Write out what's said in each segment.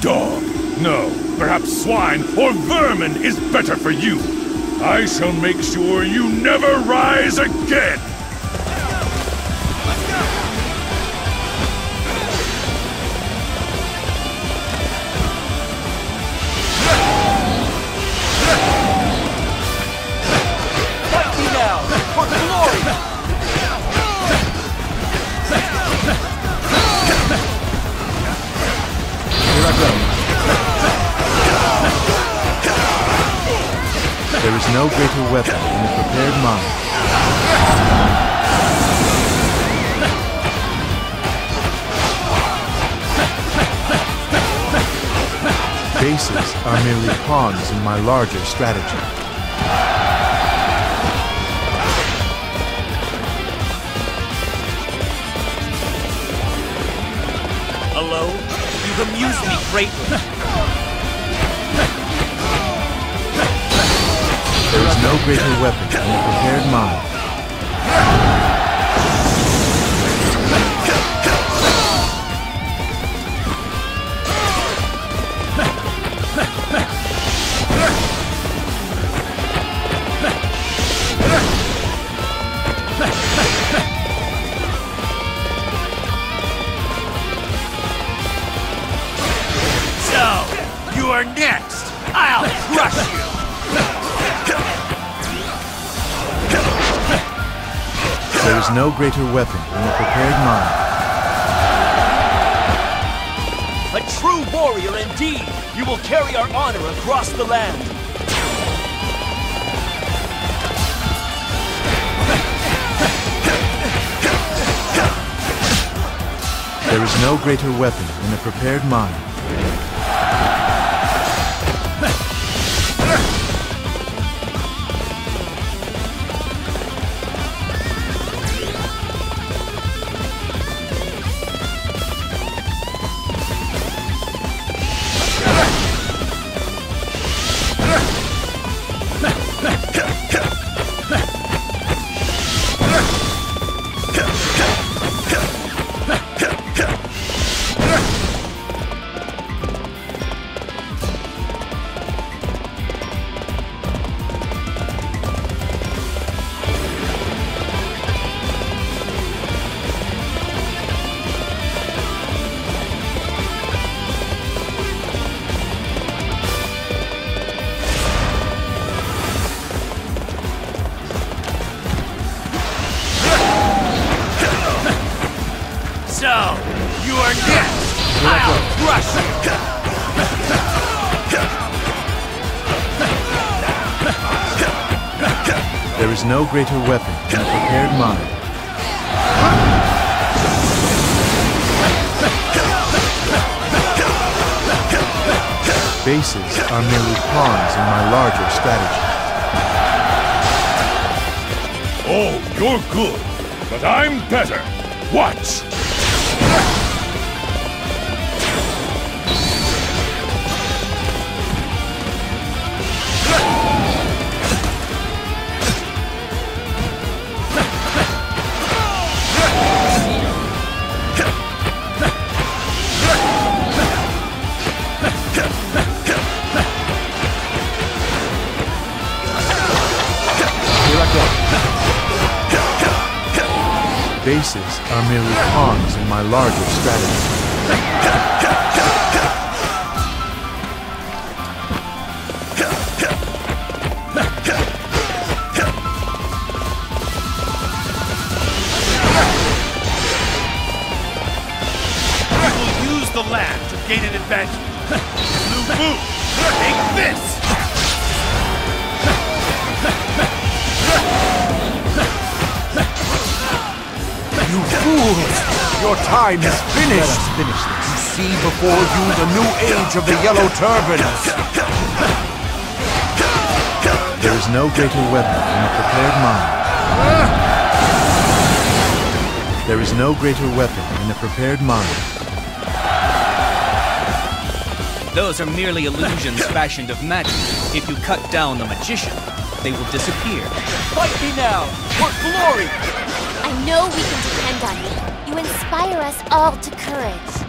dog. No, perhaps swine or vermin is better for you. I shall make sure you never rise again! There is no greater weapon than a prepared mind. Bases are merely pawns in my larger strategy. Hello? You've amused me greatly. There is no greater weapon than a prepared mind. So, you are next! I'll crush you! There is no greater weapon than a prepared mind. A true warrior indeed! You will carry our honor across the land! There is no greater weapon than a prepared mind. Crush you! There is no greater weapon than a prepared mind. Bases are merely pawns in my larger strategy. Oh, you're good, but I'm better. Watch! Are merely pawns in my larger strategy. See before you the new age of the Yellow Turbans! There is no greater weapon than a prepared mind. There is no greater weapon than a prepared mind. Those are merely illusions fashioned of magic. If you cut down the magician, they will disappear. Fight me now! For glory! I know we can depend on you. You inspire us all to courage.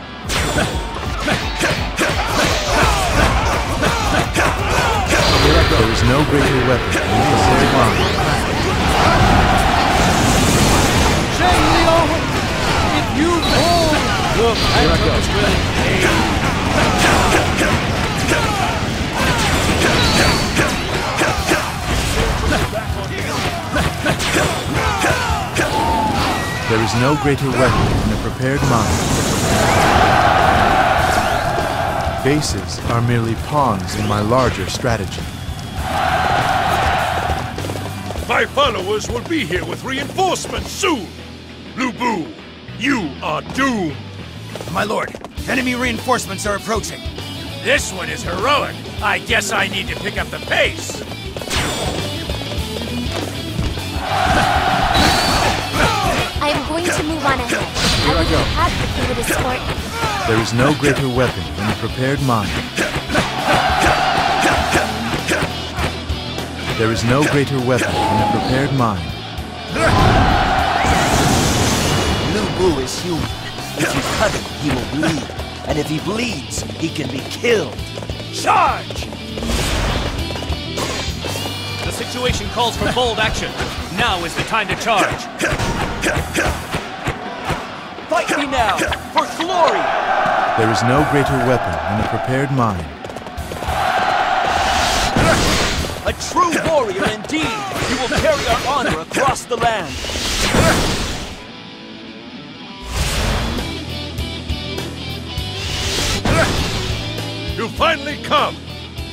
No greater weapon than the prepared mind. Shang Liang, if you hold, look, I was really There is no greater weapon than a prepared mind. Bases are merely pawns in my larger strategy. My followers will be here with reinforcements soon! Lu Bu, you are doomed! My lord, enemy reinforcements are approaching. This one is heroic. I guess I need to pick up the pace. I am going to move on ahead. I will be happy if you would. There is no greater weapon than a prepared mind. There is no greater weapon than a prepared mind. Lu Bu is human. If you cut him, he will bleed. And if he bleeds, he can be killed. Charge! The situation calls for bold action. Now is the time to charge. Fight me now, for glory! There is no greater weapon than a prepared mind. You will carry our honor across the land! You finally come!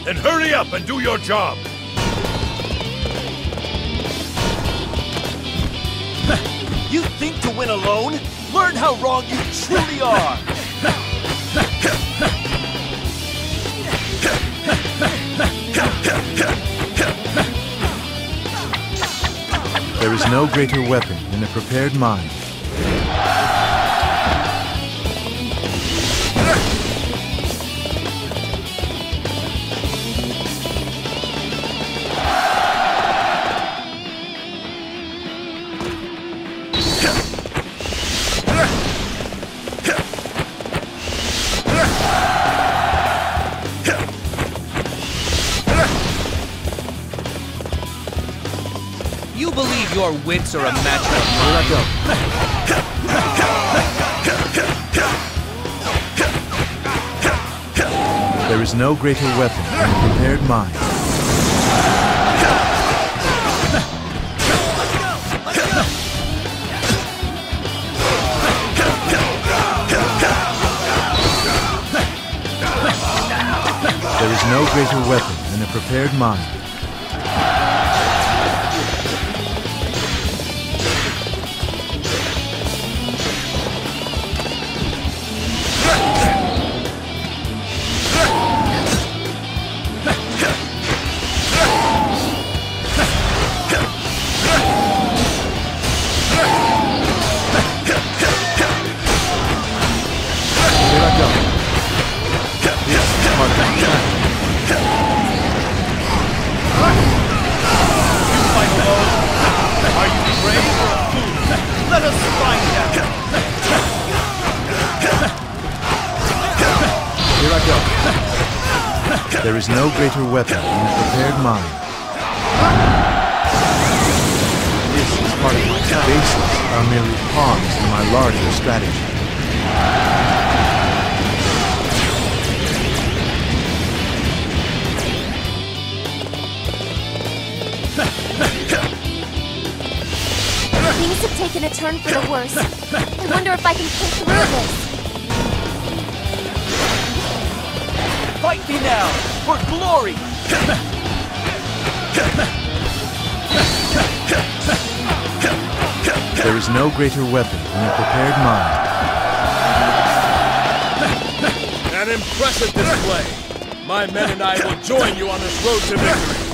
Then hurry up and do your job! You think to win alone? Learn how wrong you truly are! There is no greater weapon than a prepared mind. Your wits are a match for mine? There is no greater weapon than a prepared mind. There is no greater weapon than a prepared mind. There is no greater weapon than a prepared mind. This is part of my. Bases are merely pawns in my larger strategy. Things have taken a turn for the worse. I wonder if I can pull through this. Fight me now, for glory! There is no greater weapon than a prepared mind. An impressive display. My men and I will join you on this road to victory.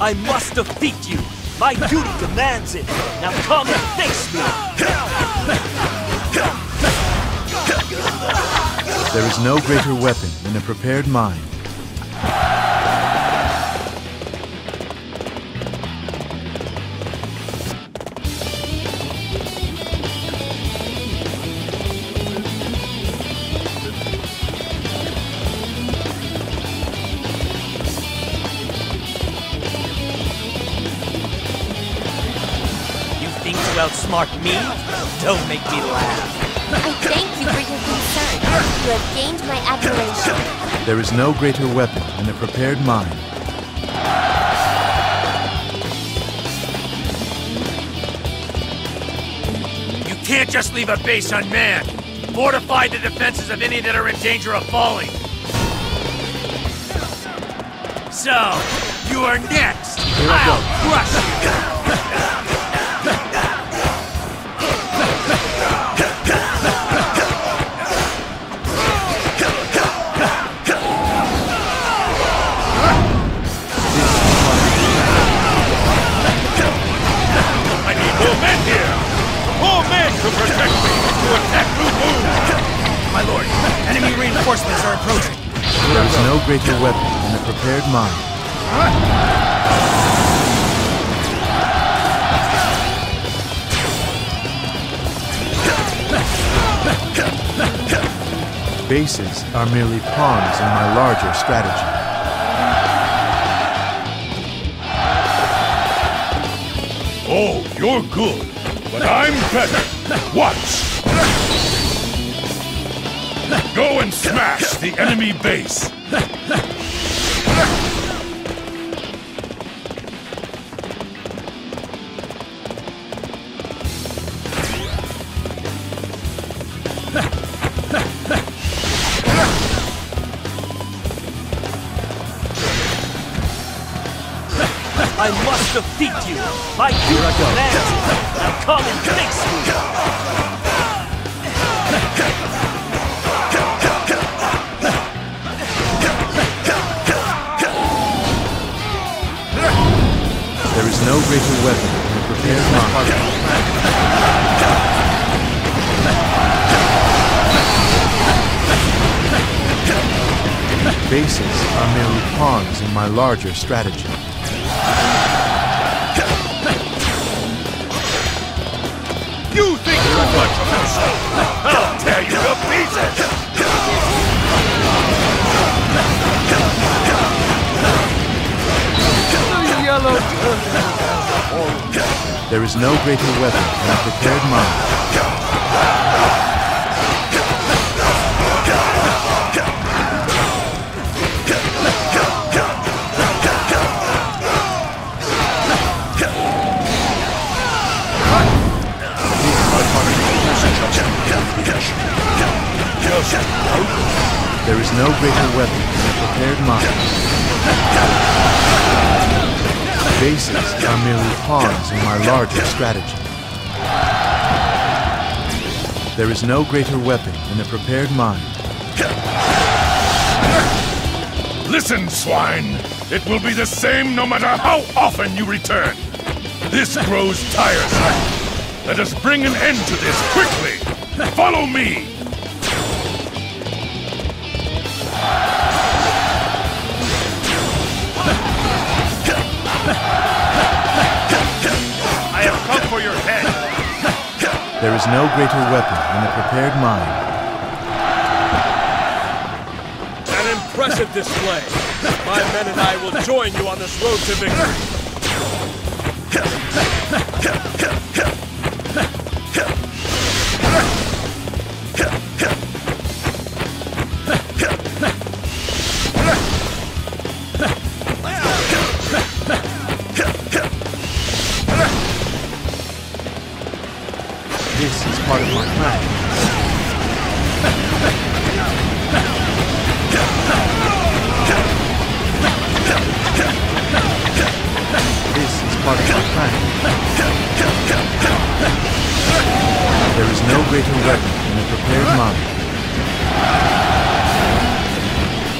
I must defeat you! My duty demands it! Now come and face me! There is no greater weapon than a prepared mind. Outsmart me? Don't make me laugh. I thank you for your concern. You have gained my admiration. There is no greater weapon than a prepared mind. You can't just leave a base unmanned. Fortify the defenses of any that are in danger of falling. So, you are next. I'll crush you. Approaching. There is no greater weapon than a prepared mind. Bases are merely pawns in my larger strategy. Oh, you're good, but I'm better. Watch! Go and smash the enemy base! I must defeat you. I do command you. Now come and face me. Is weapon than a prepared mind. Bases are merely pawns in my larger strategy. You think too much of yourself! I'll tear you to pieces! The yellow There is no greater weapon than a prepared mind. There is no greater weapon than a prepared mind. Bases are merely pawns in my larger strategy. There is no greater weapon than a prepared mind. Listen, swine! It will be the same no matter how often you return! This grows tiresome! Let us bring an end to this quickly! Follow me! There is no greater weapon than a prepared mind. An impressive display. My men and I will join you on this road to victory. Greater weapon than a prepared mind.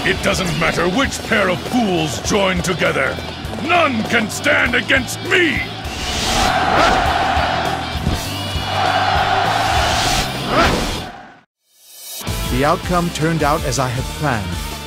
It doesn't matter which pair of fools join together! None can stand against me! The outcome turned out as I had planned.